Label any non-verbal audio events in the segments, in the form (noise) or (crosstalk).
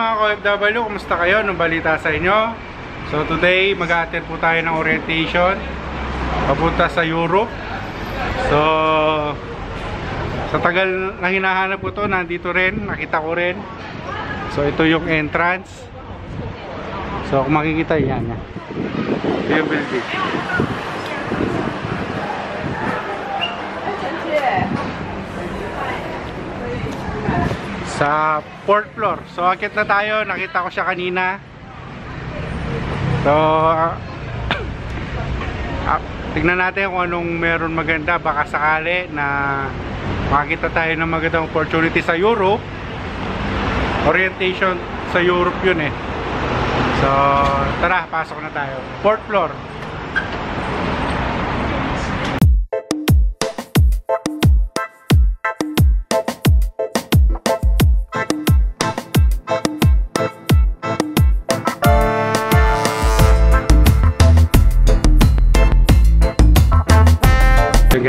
mga ka-OFW, kumusta kayo? Anong balita sa inyo? So today, mag attend po tayo ng orientation papunta sa Europe. So sa tagal na hinahanap ko to, nandito rin, nakita ko rin. So ito yung entrance. So kung makikita yan. Ito yung building. Sa fourth floor. So akit na tayo, nakita ko siya kanina. So ah, (coughs) ah, tignan natin kung anong meron maganda baka sakali na makakita tayo ng magandang opportunity sa Europe. Orientation sa Europe yun eh. So tara, pasok na tayo. Fourth floor.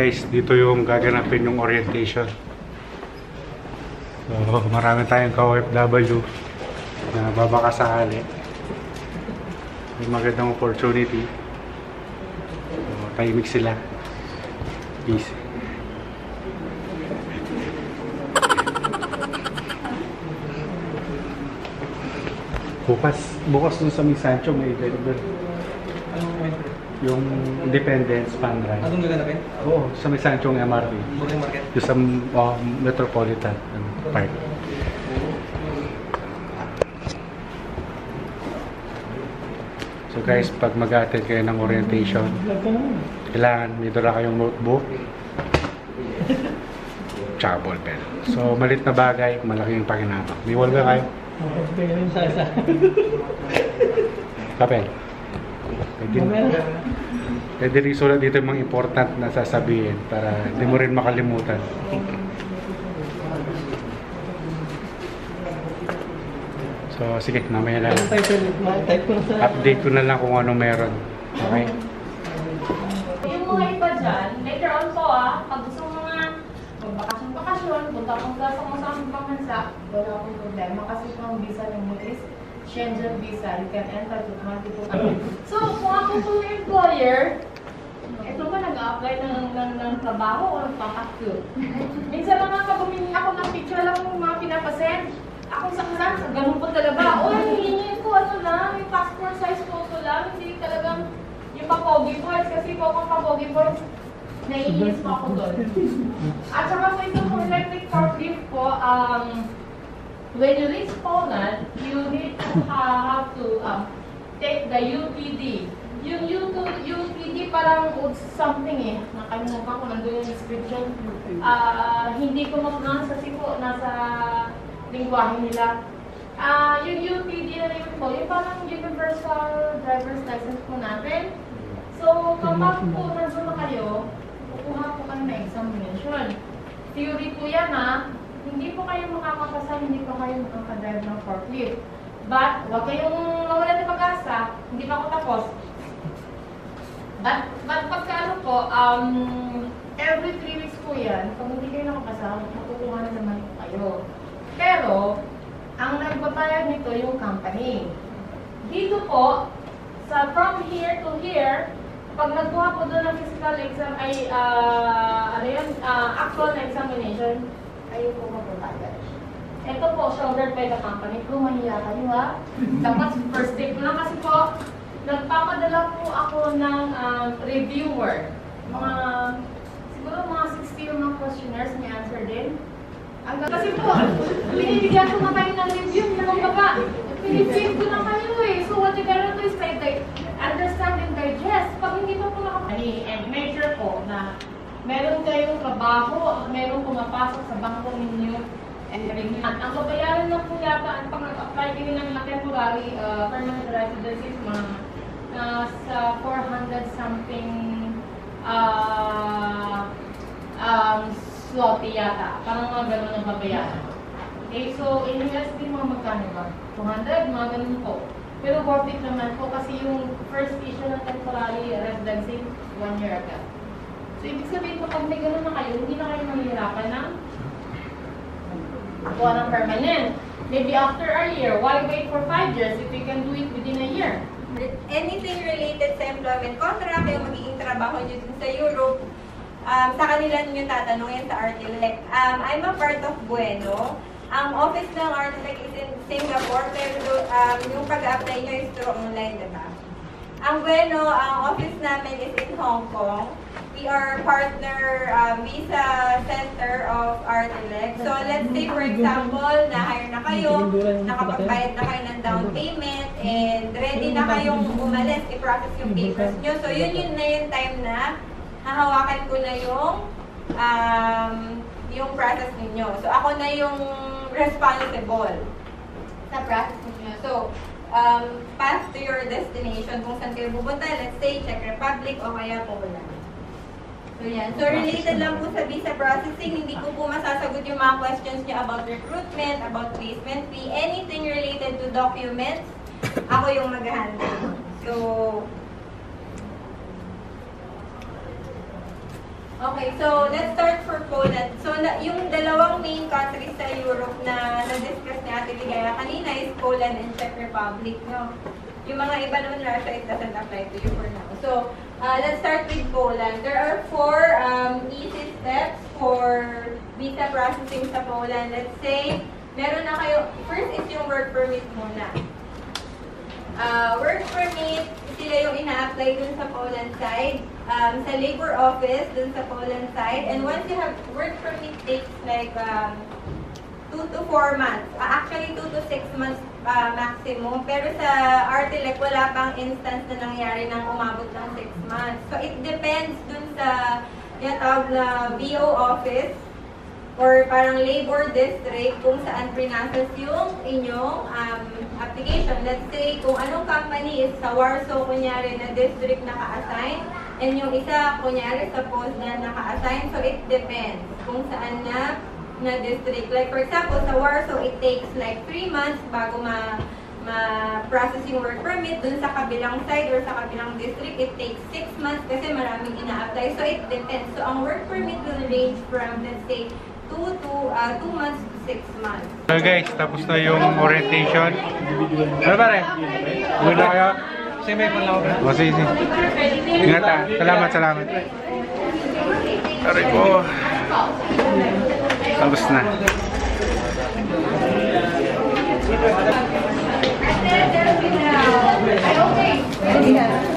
Guys, dito yung gaganapin yung orientation. So, marami tayong ka-OFW na babakasakali. May magandang opportunity. So, tahimik sila. Busy. Bukas, bukas dun sa Miss Sancho may deliver. Yung Independence Fan Ride. Anong gaganapin? Oo, sa may Sanchong MRT. Market? Yung sa uh, Metropolitan Park. So guys, pag mag-attend kayo ng orientation, kailangan may dala kayong notebook, (laughs) tsaka ballpen. So, malit na bagay, malaking pakinabang. May walga kayo? Kapel. Pwede, pwede rin sulat dito yung mga important na sasabihin para hindi mo rin makalimutan. So, sige, mamaya na lang. Sa... Update ko na lang kung ano meron. Okay? Yung mga iba dyan, later on po ah, pag gusto mo nga magbakasyon-bakasyon, punta kong sa kung saan ibang bansa, wala akong problema kasi kung visa ninyo is Schengen visa, you can enter to 22 countries. So, kung ako po employer, ito ba nag-a-apply ng, ng, ng trabaho o nagpapakyo? Minsan lang nga pag humingi ako ng picture lang yung mga pinapasend. Ako sa kasan, sa ganun po talaga. O, hihingin ko ano lang, yung passport size photo lang, hindi talagang yung pa-pogi boys. Kasi po kung pa-pogi boys, naiinis po ako doon. At saka po ito po electric forklift po, um, when you reach Poland, you ha- have to um, take the UPD. Yung U2, UPD parang something eh, nakalimutan ko nandun yung description. Ah, hindi ko ma-pronounce kasi po nasa lingwahe nila. Ah, yung UPD na yun po, yung parang universal driver's license po natin. So, kapag po nandun na kayo, kukuha po kayo ng examination. Theory po yan ha, hindi po kayo makakapasa, hindi po kayo makakadrive ng forklift. But, huwag kayong mawala ng pag-asa, hindi pa ako tapos. But, but pagka ano po, um, every 3 weeks po yan, pag hindi kayo nakapasa, makukuha na naman po kayo. Pero, ang nagbabayad nito yung company. Dito po, sa from here to here, pag nagkuha po doon ng physical exam ay, ah, ano yun, ah, actual na examination, ayun po magbabayad. Ito po, shouldered by the company. Kung mahiya kayo ha, dapat first day ko lang kasi po, nagpapadala po ako ng um, reviewer. Mga, siguro mga 60 yung mga questionnaires may answer din. Ang kasi po, binibigyan ko na kayo ng review, yung baba, pinipin ko na kayo eh. So what you gotta do is like, like understand and digest. Pag hindi pa po nakapani, and make sure po na meron kayong trabaho, meron pumapasok sa bangko ninyo, at ang babayaran na po yata, at pag nag-apply kayo ng temporary uh, permanent residencies, mga nasa 400 something uh, um, slotty yata. Parang mga ganun ang babayaran. Okay, so in USD mga magkano ba? 200, mga ganun po. Pero worth it naman po kasi yung first issue ng temporary residency, one year agad. So ibig sabihin po, pag may ganun na kayo, hindi na kayo mahihirapan ng kuha ng permanent. maybe after a year. Why wait for five years if we can do it within a year? anything related sa employment contract, yung magiging trabaho nyo dun sa Europe, um, sa kanila nyo tatanungin sa Artilec. Um, I'm a part of Bueno. Ang office ng Artilec is in Singapore, pero um, yung pag-apply nyo is through online, diba? Ang Bueno, ang office namin is in Hong Kong. We are partner um, visa center of Artilec. So let's say for example, na-hire na kayo, nakapagbayad na kayo ng down payment, and ready na kayong umalis, i-process yung papers nyo. So yun yun na yung time na hahawakan ko na yung um, yung process ninyo. So ako na yung responsible sa process ninyo. So, um, path to your destination, kung saan kayo pupunta, let's say Czech Republic o kaya Poland. So yan. So related lang po sa visa processing, hindi ko po masasagot yung mga questions niyo about recruitment, about placement fee, anything related to documents, ako yung mag-handle. So, Okay, so let's start for Poland. So na, yung dalawang main countries sa Europe na na-discuss ni Ate Ligaya kanina is Poland and Czech Republic, no? Yung mga iba naman Russia, it doesn't apply to you for now. So, uh, let's start with Poland. There are four um, easy steps for visa processing sa Poland. Let's say, meron na kayo, first is yung work permit muna. Uh, work permit, sila yung ina-apply dun sa Poland side, um, sa labor office dun sa Poland side. And once you have work permit takes like um, 2 to 4 months. Uh, actually, 2 to 6 months uh, maximum. Pero sa Artilec, wala pang instance na nangyari nang umabot ng 6 months. So, it depends dun sa yung tawag na BO office or parang labor district kung saan prinasas yung inyong um, application. Let's say, kung anong company is sa Warsaw, kunyari na district naka-assign, and yung isa, kunyari sa Poznan naka-assign, so it depends kung saan na na district. Like for example, sa Warsaw, it takes like 3 months bago ma ma-process yung work permit. Dun sa kabilang side or sa kabilang district, it takes 6 months kasi maraming ina-apply. So it depends. So ang work permit will range from, let's say, 2 to 2 months to 6 months. So guys, tapos na yung orientation. Ano ba rin? Good na kayo? Kasi may panlaw ka. O, sige, sige. Ingat ah. Salamat, salamat. Aray ko. Tapos na.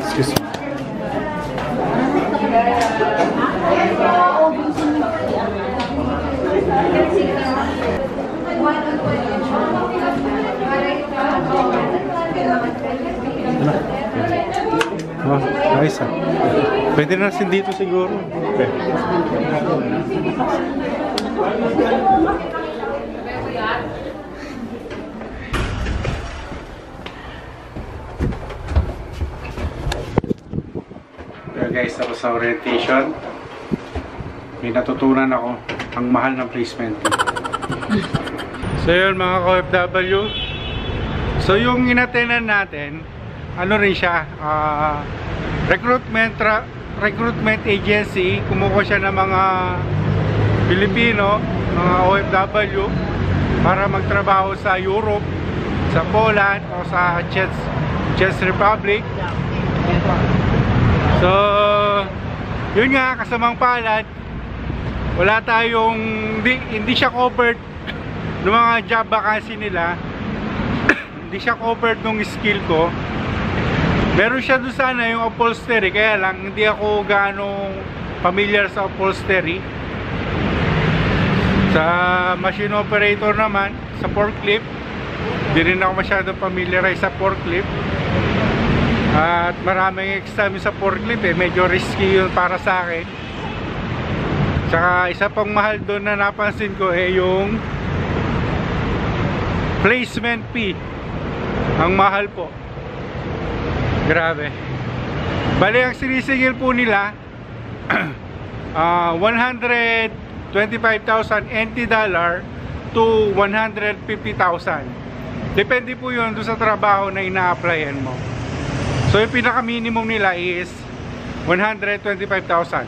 Excuse me. Oh, nice ah. Pwede na sin dito siguro. Okay. Guys, tapos sa orientation. May natutunan ako ang mahal ng placement. So yun mga ka-OFW. So yung inatenan natin, ano rin siya, ah, recruitment recruitment agency, kumukuha siya ng mga Pilipino, mga OFW para magtrabaho sa Europe, sa Poland o sa Czech, Czech Republic. So, yun nga, kasamang palad, wala tayong, hindi, hindi siya covered ng mga job vacancy nila. (coughs) hindi siya covered ng skill ko. Meron siya doon sana yung upholstery, kaya lang hindi ako gaano familiar sa upholstery. Sa machine operator naman, sa forklift, di rin ako masyado familiarize sa forklift. At maraming exam sa forklift eh, medyo risky yun para sa akin. Tsaka isa pang mahal doon na napansin ko eh yung placement fee. Ang mahal po. Grabe. Bali ang sinisingil po nila (clears throat) ah, uh, 100 25,000 NT dollar to 150,000. Depende po yun doon sa trabaho na ina-applyan mo. So yung pinaka-minimum nila is 125,000.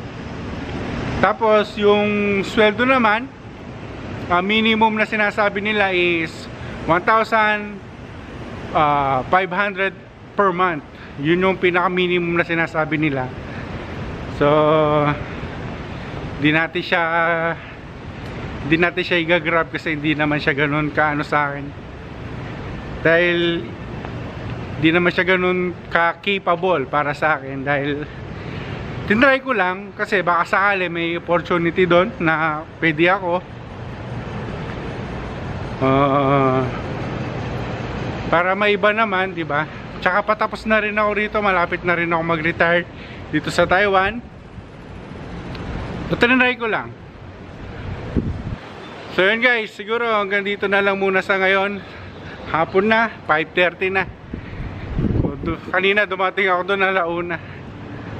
Tapos yung sweldo naman, uh, minimum na sinasabi nila is 1,500 ah, per month. Yun yung pinaka-minimum na sinasabi nila. So, di natin siya di natin siya i-grab kasi hindi naman siya ganun kaano sa akin. Dahil di naman siya ganun ka-capable para sa akin dahil tinry ko lang kasi baka sakali may opportunity doon na pwede ako Ah, para maiba naman, di ba? Tsaka patapos na rin ako rito, malapit na rin ako mag-retire dito sa Taiwan. Tinry ko lang. So yun guys, siguro hanggang dito na lang muna sa ngayon. Hapon na, 5.30 na. Kanina dumating ako doon alauna.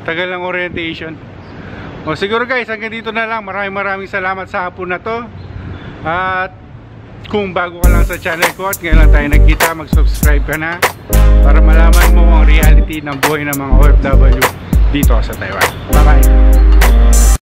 Tagal ng orientation. O siguro guys, hanggang dito na lang. Maraming maraming salamat sa hapon na to. At kung bago ka lang sa channel ko at ngayon lang tayo nagkita, mag-subscribe ka na para malaman mo ang reality ng buhay ng mga OFW dito sa Taiwan. Bye-bye!